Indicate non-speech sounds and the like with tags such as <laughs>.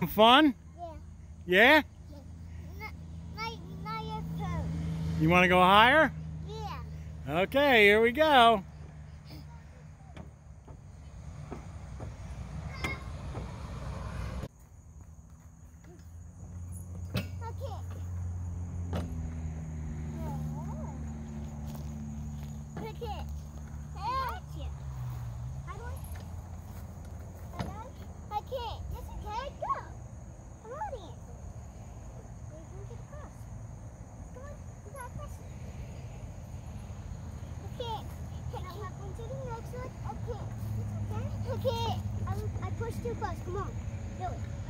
<laughs> Fun? Yeah. Yeah? N- Not, not your. You want to go higher? Yeah. Okay, here we go. Okay. Okay. Hey. I don't. I don't. Okay. Yes, okay. Go. Come on in. We can get across. Come on. You got across. Okay. Can I hop into the next one? Okay. Okay. Okay. I, I pushed too close. Come on. Do it.